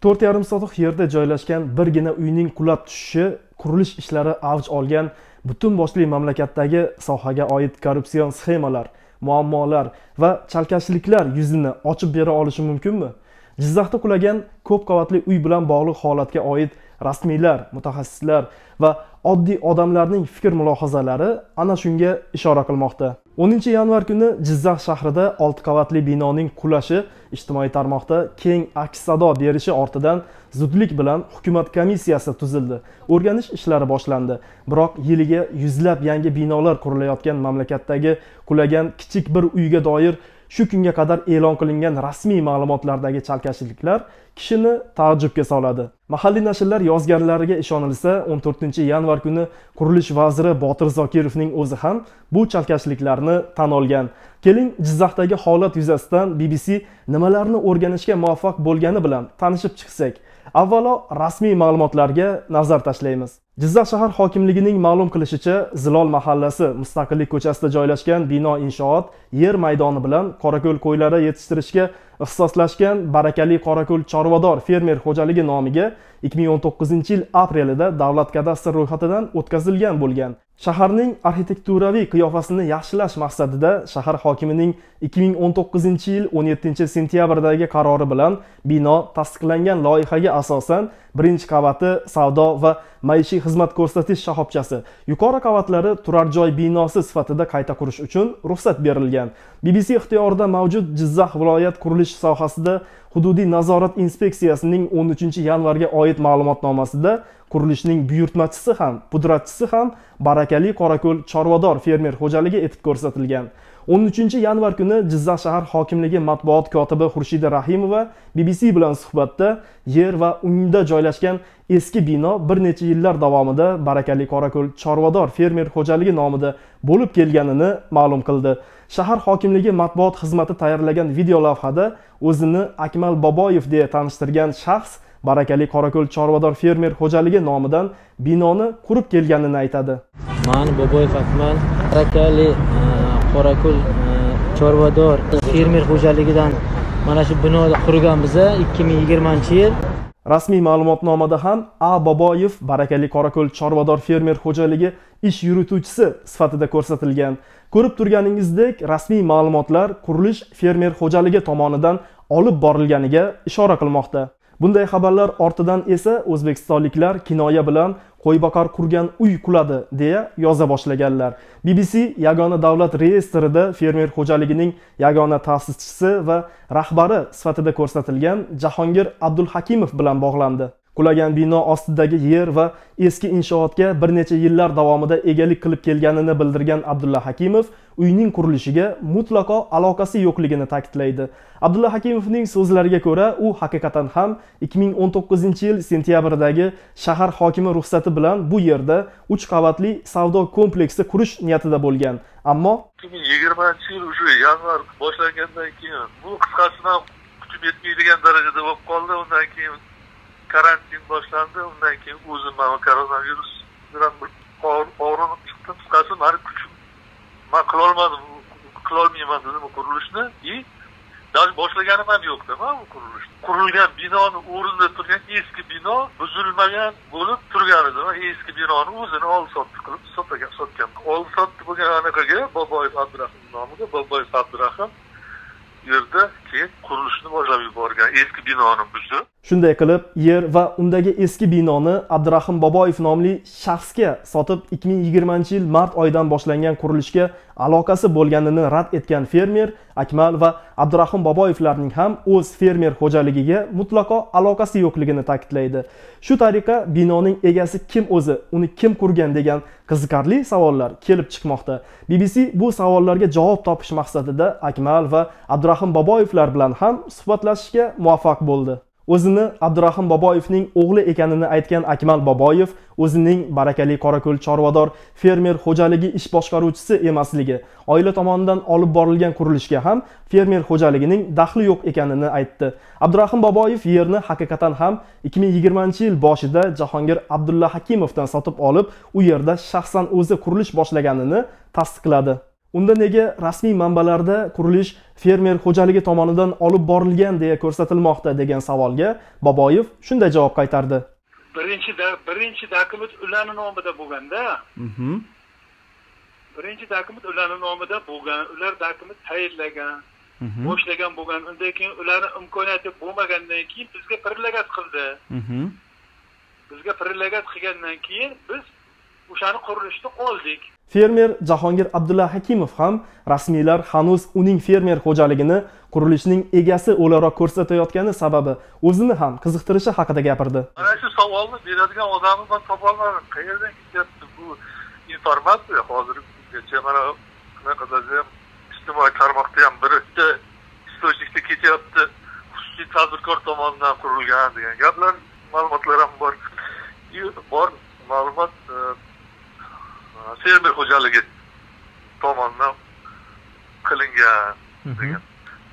to'rt yarim sotix yerda joylashgan birgina uyning qulab tushishi qurilish ishlari avj olgan butun boshli mamlakatdagi sohaga oid korrupsion sxemalar muammolar va chalkashliklar yuzini ochib bera olishi mumkinmi? Jizzaxda qulagan ko'p qavatli uy bilan bog'liq holatga oid rasmiylar mutaxassislar va oddiy odamlarning fikr mulohazalari ana shunga ishora qilmoqda. 10 yanvar kuni jizzax shahrida 6 qavatli binoning qulashi ijtimoiy tarmoqda keng aks sado berishi ortidan zudlik bilan hukumat komissiyasi tuzildi. O'rganish ishlari boshlandi. Biroq yiliga yuzlab yangi binolar qurilayotgan mamlakatdagi qulagan kichik bir uyga doir shu kunga qadar e'lon qilingan rasmiy ma'lumotlardagi chalkashliklar kishini taajjubga soladi. Mahalliy nashrlar yozganlariga ishonilsa 14 yanvar kuni qurilish vaziri botir zokirovning o'zi ham bu chalkashliklarni tan olgan. Keling jizzaxdagi holat yuzasidan bbc nimalarni o'rganishga muvaffaq bo'lgani bilan tanishib chiqsak. Avvalo rasmiy ma'lumotlarga nazar tashlaymiz. Jizzax shahar hokimligining ma'lum qilishicha zilol mahallasi mustaqillik ko'chasida joylashgan bino inshoot yer maydoni bilan qorako'l qo'ylari yetishtirishga ixtisoslashgan barakali qorako'l chorvador fermer xo'jaligi nomiga 2019 yil aprelida davlat kadastr ro'yxatidan o'tkazilgan bo'lgan. Shaharning arxitekturaviy qiyofasini yaxshilash maqsadida shahar hokimining 2019 yil 17 sentyabrdagi qarori bilan bino tasdiqlangan loyihaga asosan birinchi qavati savdo va maishiy xizmat ko'rsatish shoxobchasi yuqori qavatlari turar joy binosi sifatida qayta qurish uchun ruxsat berilgan. Bbc ixtiyorida mavjud jizzax viloyat qurilish sohasida hududiy nazorat inspeksiyasining 13 yanvarga oid ma'lumotnomasida qurilishning buyurtmachisi ham pudratchisi ham barakali qorako'l chorvador fermer xo'jaligi etib ko'rsatilgan. 13 yanvar kuni jizzax shahar hokimligi matbuot kotibi xurshida rahimova bbc bilan suhbatda yer va unda joylashgan eski bino bir necha yillar davomida barakali qorako'l chorvador fermer xo'jaligi nomida bo'lib kelganini ma'lum qildi. Shahar hokimligi matbuot xizmati tayyorlagan video lavhada o'zini akmal boboyev deya tanishtirgan shaxs barakali qorako'l chorvador fermer xo'jaligi nomidan binoni qurib kelganini aytadi. Man boboyev akmal barakali e, qorako'l e, chorvador fermer xo'jaligidan mana shu binoni qurganmiz 2020 yil. Rasmiy ma'lumotnomada ham a boboyev barakali qorako'l chorvador fermer xo'jaligi ish yurituvchisi sifatida ko'rsatilgan ko'rib turganingizdek rasmiy ma'lumotlar qurilish fermer xo'jaligi tomonidan olib borilganiga ishora qilmoqda. Bunday xabarlar ortidan esa o'zbekistonliklar kinoya bilan qo'yboqar qurgan uy quladi deya yoza boshlaganlar. Bbc yagona davlat reyestrida fermer xo'jaligining yagona ta'sischisi va rahbari sifatida ko'rsatilgan jahongir abdulhakimov bilan bog'landi. Qulagan bino ostidagi yer va eski inshootga bir necha yillar davomida egalik qilib kelganini bildirgan abdulla hakimov uyning qurilishiga mutlaqo aloqasi yo'qligini ta'kidlaydi. Abdulla hakimovning so'zlariga ko'ra u haqiqatan ham 2019 yil sentyabrdagi shahar hokimi ruxsati bilan bu yerda uch qavatli savdo kompleksi qurish niyatida bo'lgan. Ammo 2020 yil уже yanvar boshlangandan keyin bu qisqasidan kutib yetmaydigan darajada bo'lib qoldi. Undan keyin karantin boshlandi undan keyin o'zim mana koronavirus bilan og'rinib chiqdim qisqasi mani kuchim man qilolmadim qilolmayman dedim qurilishni. И даже boshlaganim ham yo'qda man bu qurilishni. Qurilgan binoni o'rnida turgan eski bino buzilmagan bo'lib turgan edi man eski binoni o'zini oldi sotdi qilib sotgan sotgan. Oldi sotdi bo'lgan anaqaga boboyev abdurahim nomiga boboyev abdurahim yerda keyin qurilishni boshlab yuborgan. Eski binoni buzib shunday qilib yer va undagi eski binoni abdurahim boboyev nomli shaxsga sotib 2020 yil mart oyidan boshlangan qurilishga aloqasi bo'lganini rad etgan fermer akmal va abdurahim boboyevlarning ham o'z fermer xo'jaligiga mutlaqo aloqasi yo'qligini ta'kidlaydi. Shu tariqa binoning egasi kim o'zi uni kim qurgan degan qiziqarli savollar kelib chiqmoqda. Bbc bu savollarga javob topish maqsadida akmal va abdurahim boboyevlar bilan ham suhbatlashishga muvaffaq bo'ldi. O'zini abdurahim boboyevning o'g'li ekanini aytgan akmal boboyev o'zining barakali qorako'l chorvador fermer xo'jaligi ish boshqaruvchisi emasligi oila tomonidan olib borilgan qurilishga ham fermer xo'jaligining daxli yo'q ekanini aytdi. Abdurahim boboyev yerni haqiqatan ham 2020 yil boshida jahongir abdulla hakimovdan sotib olib u yerda shaxsan o'zi qurilish boshlaganini tasdiqladi. Unda nega rasmiy manbalarda qurilish fermer xo'jaligi tomonidan olib borilgan deya ko'rsatilmoqda degan savolga boboyev shunday javob qaytardi birinchi birinchi dokument ularni nomida bo'lganda mhm. birinchi dokument ularni nomida bo'lgan ular dokument tayinlagan Mhm. boshlagan bo'lgan undan keyin ularni imkoniyati bo'lmagandan keyin bizga prilagat qildi Mhm. bizga prilagat qilgandan keyin biz o'shani qurilishni oldik fermer jahongir abdulla hakimov ham rasmiylar hanuz uning fermer xo'jaligini qurilishning egasi o'laroq ko'rsatayotgani sababi o'zini ham qiziqtirishi haqida gapirdi. Mana shu savolni beradigan odamni man topolmadim. Qayerdan kelyapti bu informatsiya? Hozirgacha mana qanaqadir ham ijtimoiy tarmoqda ham bitta источникda ketyapti. Xususiy tadbirkor tomonidan qurilgan degan gaplar ma'lumotlar ham bor. Bor ma'lumot э, fermer xo'jaligi tomonidan qilingan degan.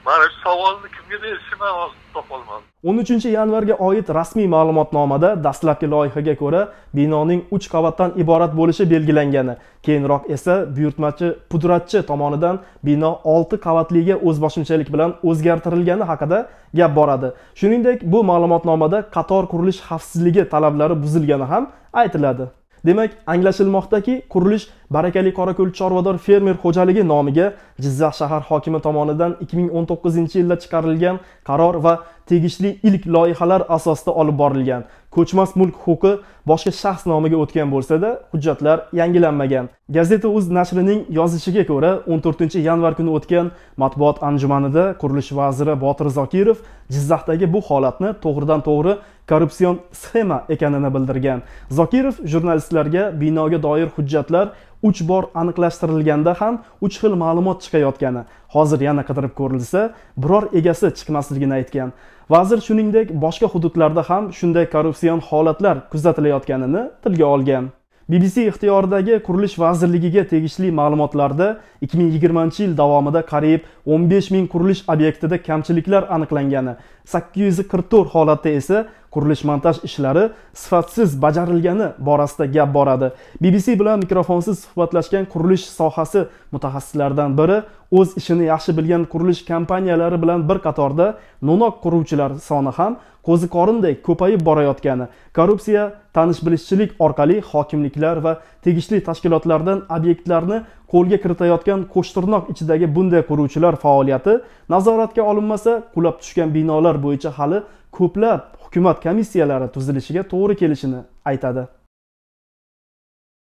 Mana shu savolni kimga berishni man hozir topolmadim. 13 yanvarga oid rasmiy ma'lumotnomada dastlabki loyihaga ko'ra binoning 3 qavatdan iborat bo'lishi belgilangani. Keyinroq esa buyurtmachi pudratchi tomonidan bino 6 qavatliga o'zboshimchalik bilan o'zgartirilgani haqida gap boradi. Shuningdek bu ma'lumotnomada qator qurilish xavfsizligi talablari buzilgani ham aytiladi demak anglashilmoqdaki qurilish barakali qorako'l chorvador fermer xo'jaligi nomiga jizzax shahar hokimi tomonidan 2019 yilda chiqarilgan qaror va tegishli ilk loyihalar asosida olib borilgan ko'chmas mulk huquqi boshqa shaxs nomiga o'tgan bo'lsa-da, hujjatlar yangilanmagan. Gazeta Uz nashrining yozishiga ko'ra, 14 yanvar kuni o'tgan matbuot anjumanida qurilish vaziri Botir Zokirov Jizzaxdagi bu holatni to'g'ridan-to'g'ri korrupsion sxema ekanini bildirgan. Zokirov jurnalistlarga binoga doir hujjatlar uch bor aniqlashtirilganda ham uch xil ma'lumot chiqayotgani hozir yana qidirib ko'rilsa biror egasi chiqmasligini aytgan. Vazir shuningdek boshqa hududlarda ham shunday korrupsion holatlar kuzatilayotganini tilga olgan. Bbc ixtiyoridagi qurilish vazirligiga tegishli ma'lumotlarda 2020 yil davomida qariyb 15 ming qurilish obyektida kamchiliklar aniqlangani 844 holatda esa qurilish montaj ishlari sifatsiz bajarilgani borasida gap boradi. Bbc bilan mikrofonsiz suhbatlashgan qurilish sohasi mutaxassislaridan biri o'z ishini yaxshi bilgan qurilish kompaniyalari bilan bir qatorda no'noq quruvchilar soni ham qo'zi qorinday ko'payib borayotgani korrupsiya tanish bilishchilik orqali hokimliklar va tegishli tashkilotlardan obyektlarni qo'lga kiritayotgan qo'shtirnoq ichidagi bunday quruvchilar faoliyati nazoratga olinmasa qulab tushgan binolar bo'yicha hali ko'plab hukumat komissiyalari tuzilishiga to'g'ri kelishini aytadi.